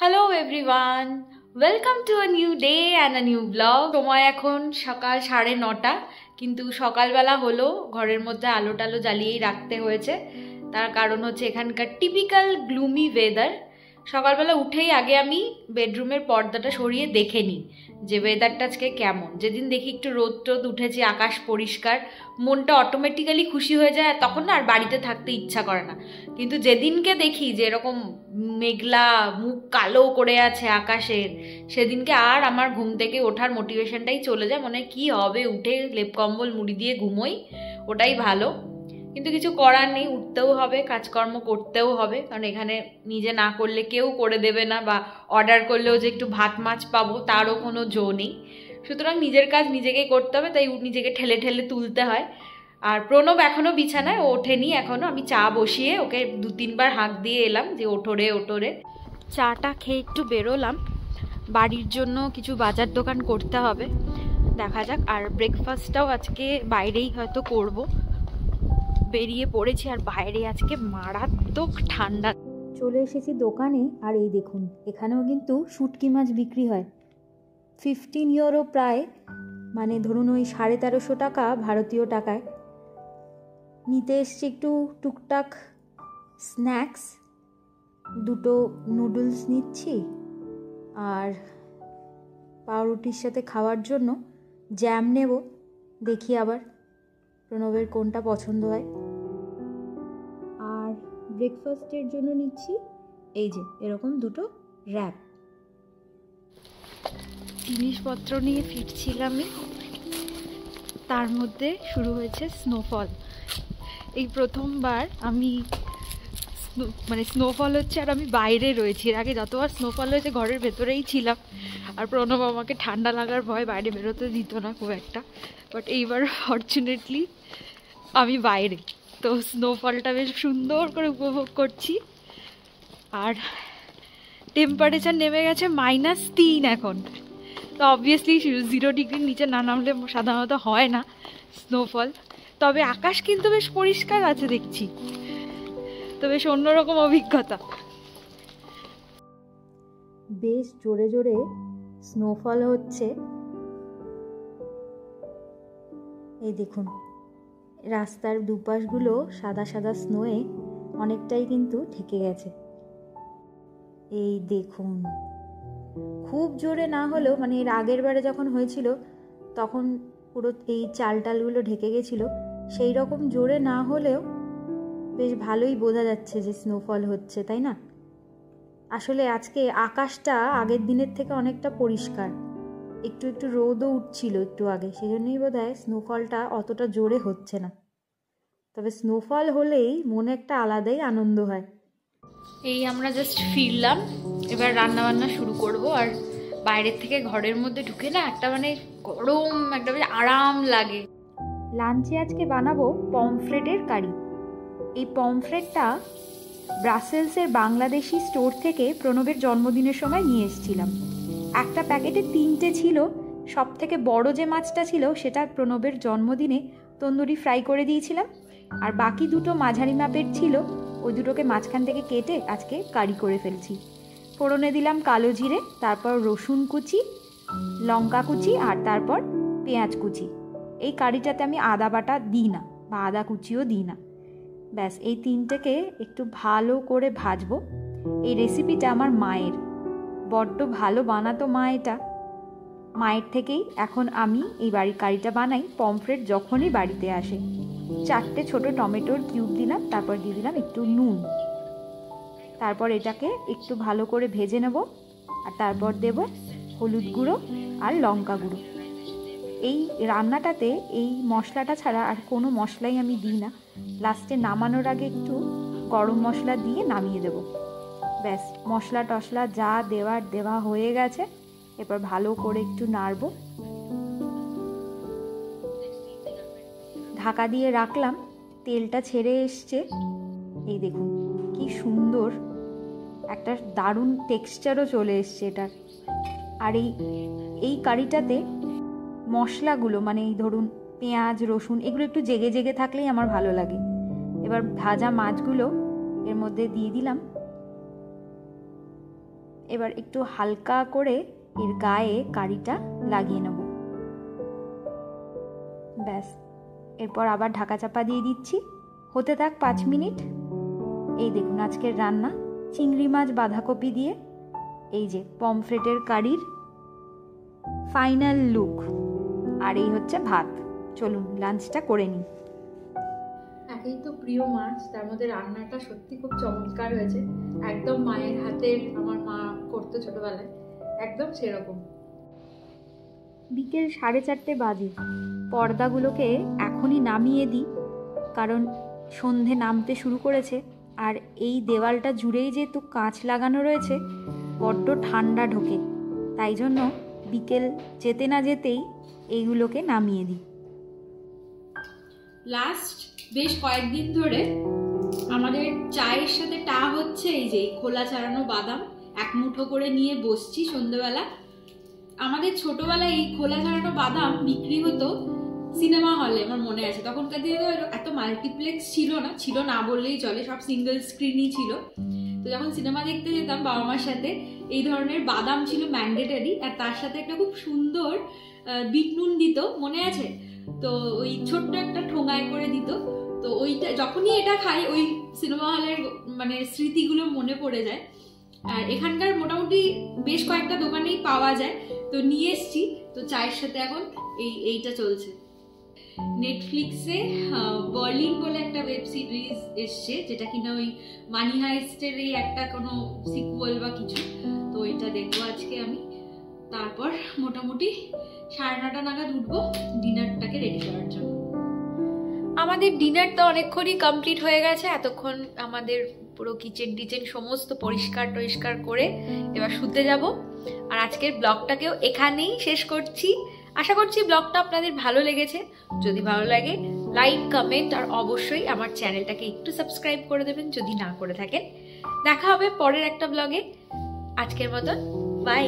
Hello everyone welcome to a new day and a new blog সময় এখন সকাল সাড়ে নটা, কিন্তু সকালবেলা হলো, ঘরের মধ্যে আলো টালো জ্বালিয়েই রাখতে হয়েছে। তার কারণ হচ্ছে এখানকার টিপিক্যাল গ্লুমি ওয়েদার সকালবেলা উঠেই আগে আমি বেডরুমের পর্দাটা সরিয়ে দেখে নিই যে ওয়েদারটা আজকে কেমন। যেদিন দেখি একটু রোদ টোদ উঠেছে, আকাশ পরিষ্কার, মনটা অটোমেটিক্যালি খুশি হয়ে যায় তখন না আর বাড়িতে থাকতে ইচ্ছা করে না। কিন্তু যেদিনকে দেখি যে এরকম মেঘলা মুখ কালো করে আছে আকাশের, সেদিনকে আর আমার ঘুম থেকে ওঠার মোটিভেশনটাই চলে যায়। মনে কী হবে, উঠে লেপ কম্বল মুড়ি দিয়ে ঘুমোই, ওটাই ভালো। কিন্তু কিছু করার নেই, উঠতেও হবে, কাজকর্ম করতেও হবে, কারণ এখানে নিজে না করলে কেউ করে দেবে না বা অর্ডার করলেও যে একটু ভাত মাছ পাবো তারও কোনো জো নেই। সুতরাং নিজের কাজ নিজেকেই করতে হবে, তাই নিজেকে ঠেলে ঠেলে তুলতে হয়। আর প্রণব এখনও বিছানায় ওঠেনি এখনও, আমি চা বসিয়ে ওকে দু তিনবার হাঁক দিয়ে এলাম যে ওঠোরে ওঠোরে চাটা খেয়ে একটু বেরোলাম, বাড়ির জন্য কিছু বাজার দোকান করতে হবে। দেখা যাক, আর ব্রেকফাস্টটাও আজকে বাইরেই হয়তো করব। বেরিয়ে পড়েছি আর বাইরে আজকে মারাত্মক ঠান্ডা। চলে এসেছি দোকানে, আর এই দেখুন, এখানেও কিন্তু শুটকি মাছ বিক্রি হয়। ফিফটিন ইউরো প্রায় মানে ধরুন ওই সাড়ে তেরোশো টাকা ভারতীয় টাকায়। নিতে এসছি একটু টুকটাক স্ন্যাক্স, দুটো নুডলস নিচ্ছি, আর পাউরুটির সাথে খাওয়ার জন্য জ্যাম নেব, দেখি আবার। প্রণবের কোনটা পছন্দ হয়? আর ব্রেকফাস্টের জন্য নিচ্ছি এই যে, এরকম দুটো র্যাপ জিনিসপত্র নিয়ে ফিরছিলামই তার মধ্যে শুরু হয়েছে স্নোফল এই প্রথমবার আমি মানে স্নোফল হচ্ছে আর আমি বাইরে রয়েছি। এর আগে যতবার স্নোফল হয়েছে, ঘরের ভেতরেই ছিলাম। আর প্রণব আমাকে ঠান্ডা লাগার ভয় বাইরে বেরোতে দিত না খুব একটা। বাট এইবার ফর্চুনেটলি আমি বাইরে। তো স্নোফলটা বেশ সুন্দর করে উপভোগ করছি। আর টেম্পারেচার নেমে গেছে মাইনাস তিন এখন। তো অবভিয়াসলি জিরো ডিগ্রির নিচে না নামলে সাধারণত হয় না স্নোফল তবে আকাশ কিন্তু বেশ পরিষ্কার আছে দেখছি। তো বেশ অন্যরকম অভিজ্ঞতা। বেশ জোরে জোরে স্নোফল হচ্ছে এই দেখুন, রাস্তার দুপাশগুলো সাদা সাদা স্নোয়ে অনেকটাই কিন্তু ঢেকে গেছে। এই দেখুন, খুব জোরে না হলেও মানে এর আগের বারে যখন হয়েছিল, তখন পুরো এই চাল টালগুলো ঢেকে গেছিল। সেই রকম জোরে না হলেও বেশ ভালোই বোঝা যাচ্ছে যে স্নোফল হচ্ছে, তাই না? আসলে আজকে আকাশটা আগের দিনের থেকে অনেকটা পরিষ্কার। একটু একটু রোদও উঠছিল একটু আগে সেই জন্যই বোধ হয় স্নোফলটা অতটা জোরে হচ্ছে না। তবে স্নোফল হলেই মনে একটা আলাদাই আনন্দ হয়। এই আমরা জাস্ট ফিরলাম এবার রান্না বান্না শুরু করব আর বাইরের থেকে ঘরের মধ্যে ঢুকে না একটা মানে গরম একটা বেশ আরাম লাগে। লাঞ্চে আজকে বানাবো পমফ্রেটের কারি। এই পমফ্রেটটা ব্রাসেলসের বাংলাদেশি স্টোর থেকে প্রণবের জন্মদিনের সময় নিয়ে এসেছিলাম। একটা প্যাকেটে তিনটে ছিল। সব থেকে বড় যে মাছটা ছিল, সেটা প্রণবের জন্মদিনে তন্দুরি ফ্রাই করে দিয়েছিলাম। আর বাকি দুটো মাঝারি মাপের ছিল। ওই দুটোকে মাঝখান থেকে কেটে আজকে কারি করে ফেলছি। ফোড়নে দিলাম কালো জিরে, তারপর রসুন কুচি, লঙ্কা কুচি, আর তারপর পেঁয়াজ কুচি। এই কারিটাতে আমি আদা বাটা দিই না, বা আদা কুচিও দিই না। ব্যাস, এই তিনটেকে একটু ভালো করে ভাজবো। এই রেসিপিটা আমার মায়ের। বড্ড ভালো বানাতো মা এটা। মায়ের থেকেই এখন আমি এই বাড়ির কারিটা বানাই পমফ্রেট যখনই বাড়িতে আসে। চারটে ছোট টমেটোর কিউব দিলাম, তারপর দিয়ে দিলাম একটু নুন। তারপর এটাকে একটু ভালো করে ভেজে নেব, আর তারপর দেব হলুদ গুঁড়ো আর লঙ্কা গুঁড়ো। এই রান্নাটাতে এই মশলাটা ছাড়া আর কোনো মশলাই আমি দিই না। লাস্টে নামানোর আগে একটু গরম মশলা দিয়ে নামিয়ে দেব। ব্যাস, মশলা টশলা যা দেওয়ার দেওয়া হয়ে গেছে। এবার ভালো করে একটু নাড়ব। ঢাকা দিয়ে রাখলাম, তেলটা ছেড়ে এসছে। এই দেখুন, কি সুন্দর। একটা দারুণ টেক্সচারও চলে এসছে এটার। আর এই এই কারিটাতে মশলাগুলো মানে এই ধরুন পেঁয়াজ, রসুন, এগুলো একটু জেগে জেগে থাকলেই আমার ভালো লাগে। এবার ভাজা মাছগুলো এর মধ্যে দিয়ে দিলাম। এবার একটু হালকা করে এর গায়ে কারিটা লাগিয়ে নেব। ব্যাস, এরপর আবার ঢাকা চাপা দিয়ে দিচ্ছি। হতে থাক পাঁচ মিনিট। এই দেখুন আজকের রান্না। চিংড়ি মাছ, বাঁধাকপি দিয়ে। এই যে পমফ্রেটের কারির ফাইনাল লুক আর এই হচ্ছে ভাত। চলুন লাঞ্চটা করে নিই। একেই তো প্রিয় মাছ তার মধ্যে রান্নাটা সত্যি খুব চমৎকার হয়েছে। একদম মায়ের হাতের আমার মা করতো ছোটবেলায় একদম সেরকম। বিকেল সাড়ে চারটে বাজে। পর্দাগুলোকে এখনই নামিয়ে দিই কারণ সন্ধে নামতে শুরু করেছে। আর এই দেওয়ালটা জুড়েই যেহেতু কাঁচ লাগানো রয়েছে বড্ড ঠান্ডা ঢোকে। তাই জন্য বিকেল যেতে না যেতেই এইগুলোকে নামিয়ে দিই। লাস্ট বেশ কয়েকদিন ধরে আমাদের চায়ের সাথে টা হচ্ছে এই যে খোলা ছাড়ানো বাদাম এক মুঠো করে নিয়ে বসছি সন্ধ্যেবেলা। আমাদের ছোটবেলায় এই খোলা ছাড়ানো বাদাম বিক্রি হতো সিনেমা হলে, আমার মনে আছে। তখনকার দিনে এত মাল্টিপ্লেক্স ছিল না ছিল না বললেই চলে, সব সিঙ্গেল স্ক্রিনই ছিল। তো যখন সিনেমা দেখতে যেতাম বাবা মার সাথে, এই ধরনের বাদাম ছিল ম্যান্ডেটারি আর তার সাথে একটা খুব সুন্দর বিট নুন দিত, মনে আছে? তো ওই ছোট্ট একটা ঠোঙায় করে দিত। তো ওইটা, যখনই এটা খাই, ওই সিনেমা হলের মানে স্মৃতিগুলো মনে পড়ে যায়। আর এখানকার মোটামুটি বেশ কয়েকটা দোকানেই পাওয়া যায়। তো নিয়ে এসছি। তো চায়ের সাথে এখন এই, এইটা চলছে। নেটফ্লিক্সে বার্লিন বলে একটা ওয়েব সিরিজ এসছে, যেটা কিনা ওই মানি হাইস্টের এই একটা কোনো সিকুয়াল বা কিছু। তো ওইটা দেখব আজকে আমি। তারপর মোটামুটি সাড়ে নটা নাগাদ উঠবো ডিনারটাকে রেডি করার জন্য। আমাদের ডিনার তো অনেকক্ষণই কমপ্লিট হয়ে গেছে, এতক্ষণ আমাদের পুরো কিচেন টিচেন সমস্ত পরিষ্কার টরিষ্কার করে এবার শুতে যাব। আর আজকের ব্লগটাকেও এখানেই শেষ করছি। আশা করছি ব্লগটা আপনাদের ভালো লেগেছে। যদি ভালো লাগে, লাইক, কমেন্ট আর অবশ্যই আমার চ্যানেলটাকে একটু সাবস্ক্রাইব করে দেবেন যদি না করে থাকেন। দেখা হবে পরের একটা ব্লগে। আজকের মতন বাই